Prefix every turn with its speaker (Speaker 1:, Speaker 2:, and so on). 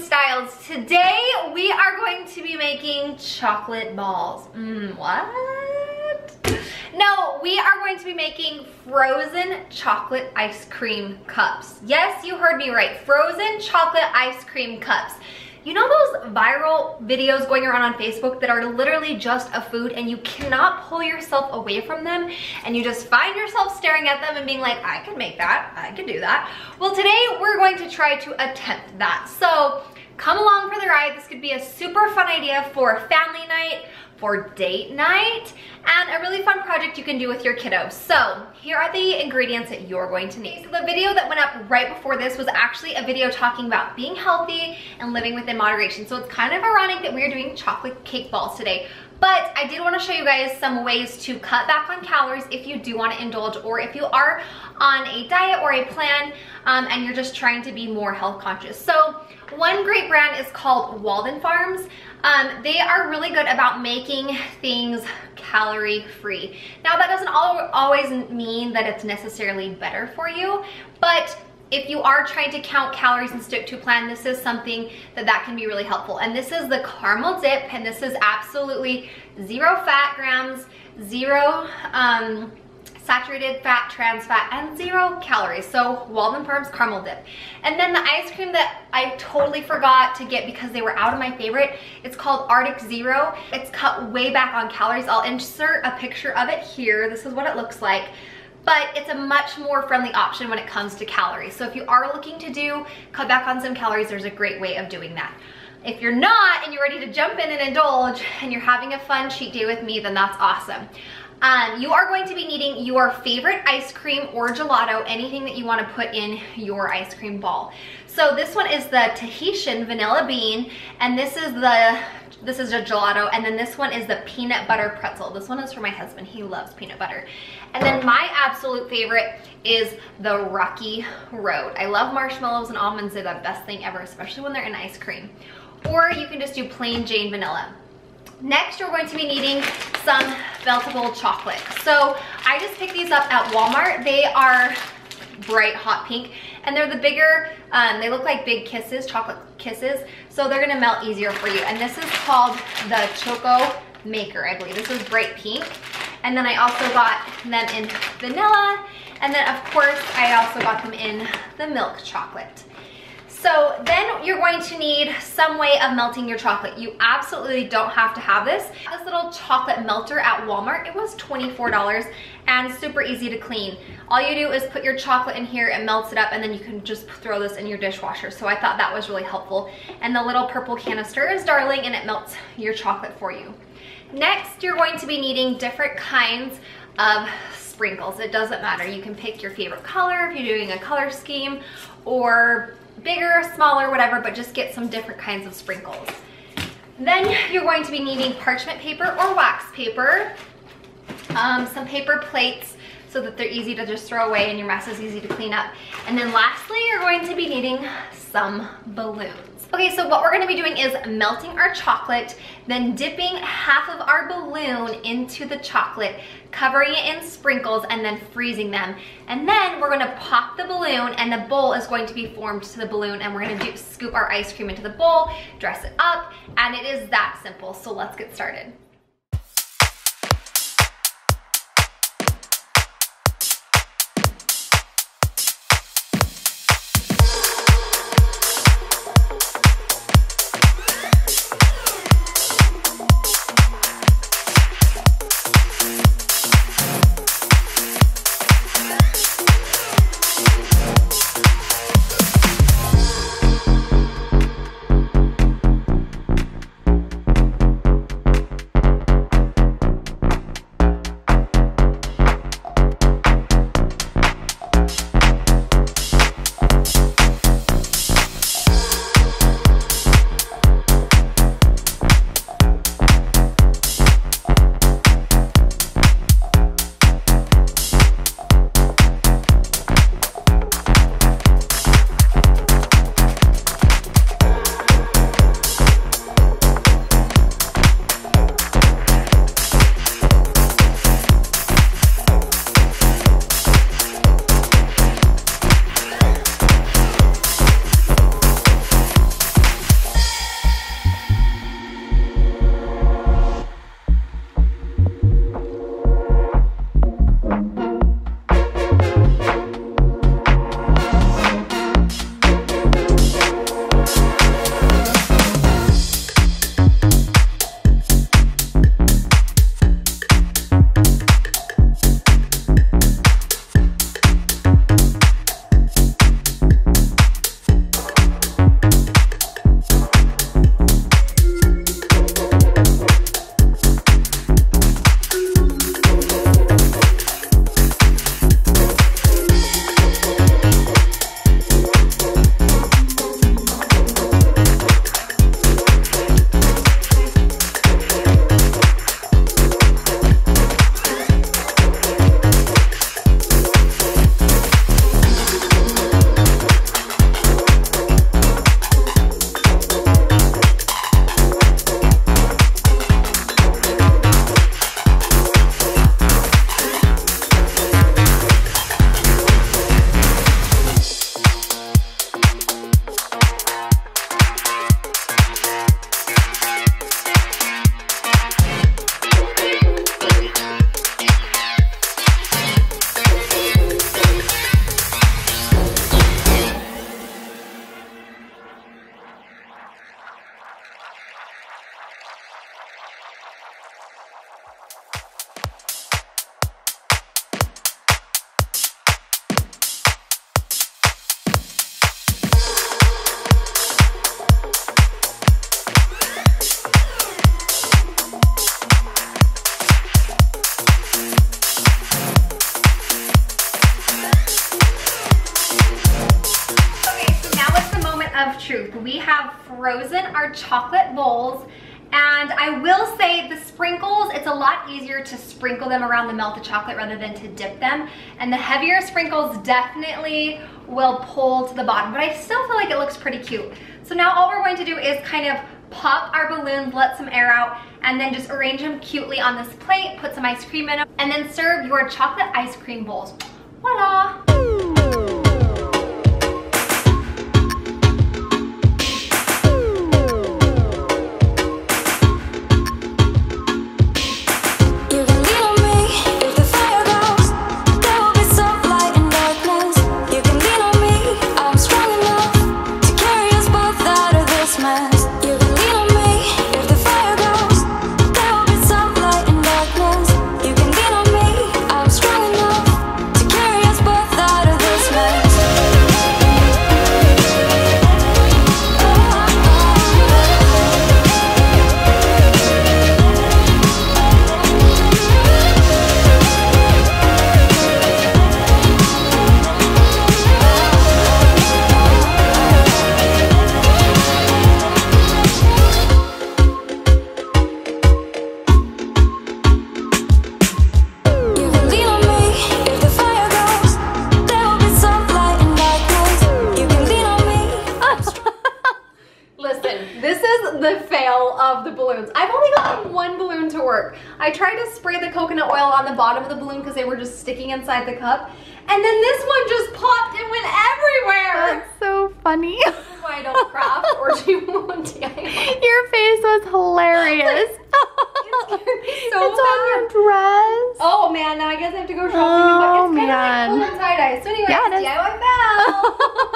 Speaker 1: Styles. Today we are going to be making chocolate balls. Mmm, what? No, we are going to be making frozen chocolate ice cream cups. Yes, you heard me right, frozen chocolate ice cream cups. You know those viral videos going around on Facebook that are literally just a food and you cannot pull yourself away from them and you just find yourself staring at them and being like, I can make that, I can do that. Well, today we're going to try to attempt that. So come along for the ride. This could be a super fun idea for a family night, for date night, and a really fun project you can do with your kiddo. So here are the ingredients that you're going to need. So the video that went up right before this was actually a video talking about being healthy and living within moderation. So it's kind of ironic that we're doing chocolate cake balls today. But I did want to show you guys some ways to cut back on calories if you do want to indulge or if you are on a diet or a plan um, and you're just trying to be more health conscious. So one great brand is called Walden Farms. Um, they are really good about making things calorie free. Now that doesn't always mean that it's necessarily better for you, but if you are trying to count calories and stick to a plan, this is something that that can be really helpful. And this is the caramel dip, and this is absolutely zero fat grams, zero um, saturated fat, trans fat, and zero calories. So Walden Farms caramel dip. And then the ice cream that I totally forgot to get because they were out of my favorite, it's called Arctic Zero. It's cut way back on calories. I'll insert a picture of it here. This is what it looks like but it's a much more friendly option when it comes to calories. So if you are looking to do, cut back on some calories, there's a great way of doing that. If you're not and you're ready to jump in and indulge and you're having a fun cheat day with me, then that's awesome. Um, you are going to be needing your favorite ice cream or gelato, anything that you wanna put in your ice cream ball. So this one is the Tahitian vanilla bean, and this is the this is a gelato, and then this one is the peanut butter pretzel. This one is for my husband, he loves peanut butter. And then my absolute favorite is the Rocky Road. I love marshmallows and almonds, they're the best thing ever, especially when they're in ice cream. Or you can just do plain Jane vanilla. Next, you're going to be needing some meltable chocolate. So I just picked these up at Walmart. They are bright hot pink and they're the bigger, um, they look like big kisses, chocolate kisses. So they're gonna melt easier for you. And this is called the Choco Maker, I believe. This is bright pink. And then I also got them in vanilla. And then of course, I also got them in the milk chocolate. So then you're going to need some way of melting your chocolate. You absolutely don't have to have this. This little chocolate melter at Walmart, it was $24 and super easy to clean. All you do is put your chocolate in here, it melts it up, and then you can just throw this in your dishwasher. So I thought that was really helpful. And the little purple canister is darling and it melts your chocolate for you. Next, you're going to be needing different kinds of sprinkles. It doesn't matter. You can pick your favorite color if you're doing a color scheme or bigger, smaller, whatever, but just get some different kinds of sprinkles. Then you're going to be needing parchment paper or wax paper, um, some paper plates so that they're easy to just throw away and your mess is easy to clean up. And then lastly, you're going to be needing some balloons. Okay, so what we're gonna be doing is melting our chocolate, then dipping half of our balloon into the chocolate, covering it in sprinkles, and then freezing them. And then we're gonna pop the balloon and the bowl is going to be formed to the balloon and we're gonna do, scoop our ice cream into the bowl, dress it up, and it is that simple. So let's get started. Truth. We have frozen our chocolate bowls and I will say the sprinkles, it's a lot easier to sprinkle them around the melted chocolate rather than to dip them. And the heavier sprinkles definitely will pull to the bottom, but I still feel like it looks pretty cute. So now all we're going to do is kind of pop our balloons, let some air out, and then just arrange them cutely on this plate, put some ice cream in them, and then serve your chocolate ice cream bowls. Voila! The coconut oil on the bottom of the balloon because they were just sticking inside the cup. And then this one just popped and went everywhere.
Speaker 2: That's so funny.
Speaker 1: This is why I don't craft or do DIY.
Speaker 2: Your face was hilarious.
Speaker 1: so
Speaker 2: it's on your dress.
Speaker 1: Oh man, now I guess I have to go shopping. Oh, but it's kind oh,
Speaker 2: man.
Speaker 1: of like pull and tie dye. So anyway,
Speaker 2: yeah,
Speaker 1: DIY fail.